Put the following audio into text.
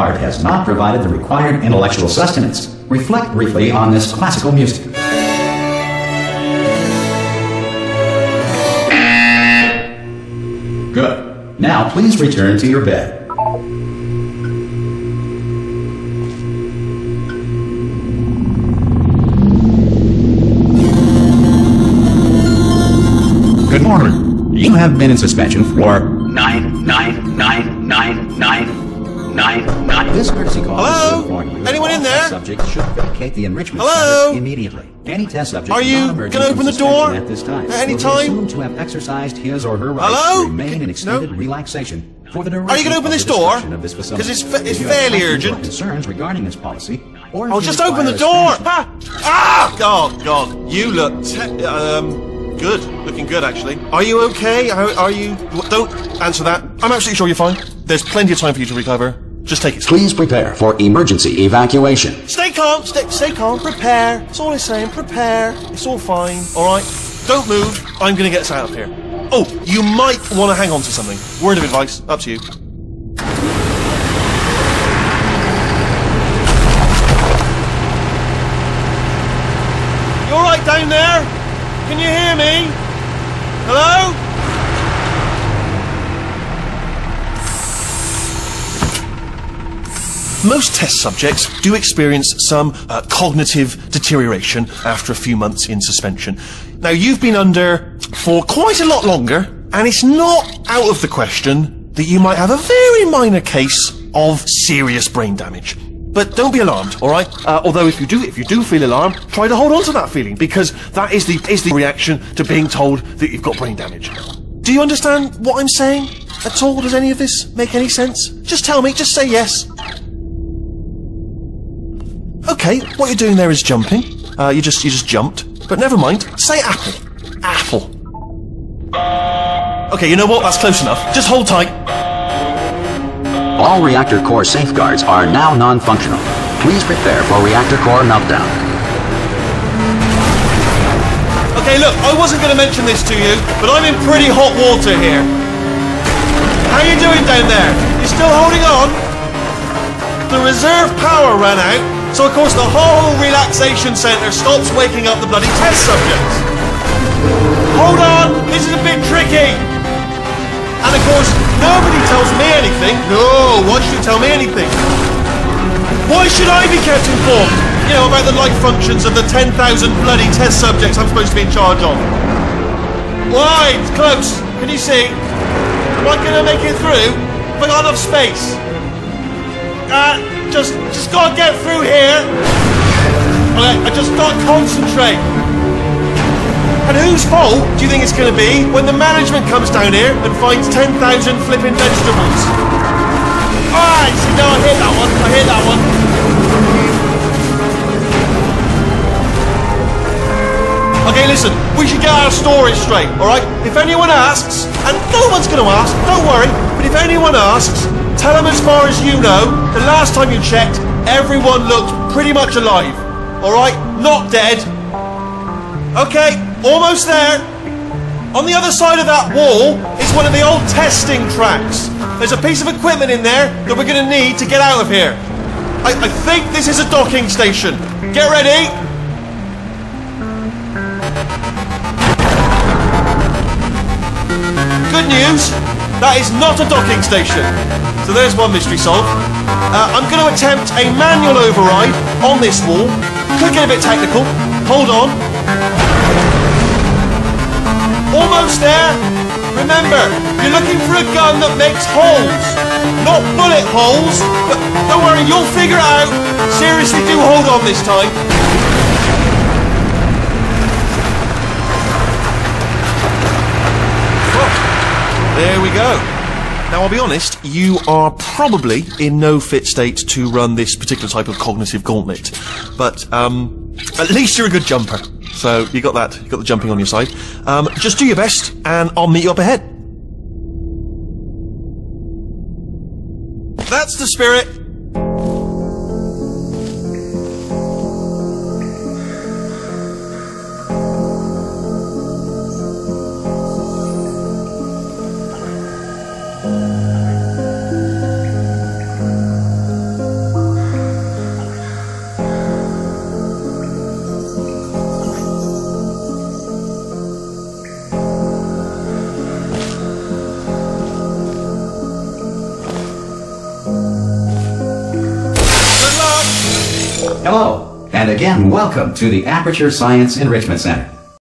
art has not provided the required intellectual sustenance. Reflect briefly on this classical music. Good. Now please return to your bed. Good morning. You have been in suspension for nine, nine, nine, nine, nine, nine, nine. This courtesy call is Hello? to inform you Anyone in there? Subjects should vacate the enrichment Hello? center immediately. Any test subject Are you not gonna open the door at this time at any will be time? assumed to have exercised his or her rights Hello? to remain Can- in extended no? relaxation for the duration Are you gonna open this door? description of this facility. 'Cause it's fa- it's If fairly urgent. Concerns regarding this policy, or if Oh, you just open the door! Ah! Ah! God, God, you look te- um good, looking good actually. Are you okay? Are, are you? Don't answer that. I'm absolutely sure you're fine. There's plenty of time for you to recover. Just take it. Please prepare for emergency evacuation. Stay calm. Stay, stay calm. Prepare. That's all I'm saying. Prepare. It's all fine. All right. Don't move. I'm gonna get us out of here. Oh, you might want to hang on to something. Word of advice. Up to you. You all right down there? Can you hear me? Hello? Most test subjects do experience some uh, cognitive deterioration after a few months in suspension. Now, you've been under for quite a lot longer, and it's not out of the question that you might have a very minor case of serious brain damage. But don't be alarmed, all right? Uh, although if you do, if you do feel alarmed, try to hold on to that feeling because that is the is the reaction to being told that you've got brain damage. Do you understand what I'm saying at all? Does any of this make any sense? Just tell me. Just say yes. Okay, what you're doing there is jumping. Uh, you just you just jumped. But never mind. Say apple. Apple. Okay, you know what? That's close enough. Just hold tight. All reactor core safeguards are now non-functional. Please prepare for reactor core meltdown. Okay, look, I wasn't going to mention this to you, but I'm in pretty hot water here. How are you doing down there? You still holding on? The reserve power ran out, so of course the whole relaxation centre stops waking up the bloody test subjects. Hold on, this is a bit tricky. And of course, nobody tells me anything. No, why should you tell me anything? Why should I be kept informed? You know, about the life functions of the 10,000 bloody test subjects I'm supposed to be in charge of. Why? It's close. Can you see? Am I going to make it through? Have I got enough space? Uh, just, just gotta get through here. Okay, I just gotta concentrate. And whose fault do you think it's to be when the management comes down here and finds 10,000 flipping vegetables? Alright, see, no, I hit that one. I hit that one. Okay, listen, we should get our stories straight, alright? If anyone asks, and no one's to ask, don't worry, but if anyone asks, tell them as far as you know, the last time you checked, everyone looked pretty much alive, alright? Not dead. Okay, almost there. On the other side of that wall is one of the old testing tracks. There's a piece of equipment in there that we're going to need to get out of here. I, I think this is a docking station. Get ready. Good news, that is not a docking station. So there's one mystery solved. Uh, I'm going to attempt a manual override on this wall. Could get a bit technical. Hold on. Almost there. Remember, you're looking for a gun that makes holes, not bullet holes. But don't worry, you'll figure it out. Seriously, do hold on this time. Go. Now, I'll be honest, you are probably in no fit state to run this particular type of cognitive gauntlet. But, um, at least you're a good jumper. So, you got that, you got the jumping on your side. Um, just do your best, and I'll meet you up ahead. That's the spirit. Hello, and again welcome to the Aperture Science Enrichment Center.